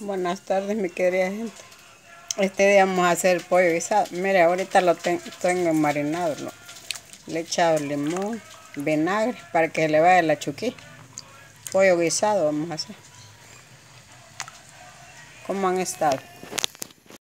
Buenas tardes mi querida gente. Este día vamos a hacer pollo guisado. Mire, ahorita lo tengo marinado. Le he echado limón, vinagre para que se le vaya la chuquí. Pollo guisado vamos a hacer. ¿Cómo han estado?